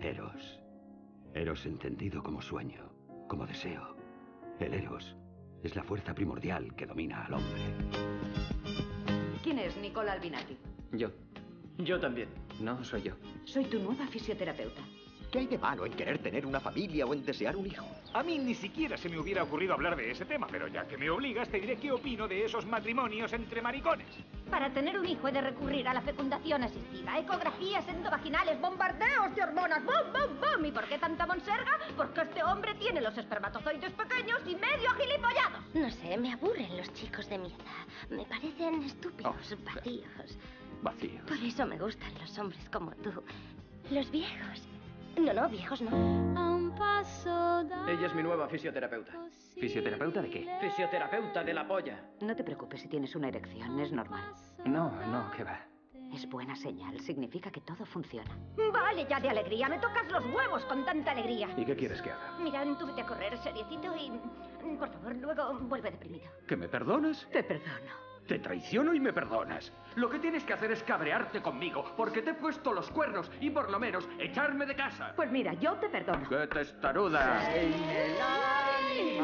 Eros. Eros entendido como sueño, como deseo. El Eros es la fuerza primordial que domina al hombre. ¿Quién es Nicola Albinati? Yo. Yo también. No, soy yo. Soy tu nueva fisioterapeuta. ¿Qué hay de malo en querer tener una familia o en desear un hijo? A mí ni siquiera se me hubiera ocurrido hablar de ese tema, pero ya que me obligas te diré qué opino de esos matrimonios entre maricones. Para tener un hijo he de recurrir a la fecundación asistida, ecografías endovaginales, bombardeos de hormonas, ¡bum, bum, bum! ¿Y por qué tanta monserga? Porque este hombre tiene los espermatozoides pequeños y medio agilipollados. No sé, me aburren los chicos de mi edad. Me parecen estúpidos, Oh. vacíos. Vacío. Por eso me gustan los hombres como tú. Los viejos. No, no, viejos no. Ella es mi nueva fisioterapeuta. ¿Fisioterapeuta de qué? Fisioterapeuta de la polla. No te preocupes si tienes una erección, es normal. No, no, ¿qué va? Es buena señal, significa que todo funciona. Vale ya de alegría, me tocas los huevos con tanta alegría. ¿Y qué quieres que haga? Mira, tú vete a correr seriecito y... Por favor, luego vuelve deprimido. ¿Que me perdones? Te perdono. Te traiciono y me perdonas. Lo que tienes que hacer es cabrearte conmigo, porque te he puesto los cuernos y por lo menos echarme de casa. Pues mira, yo te perdono. ¡Qué testaruda! Ay,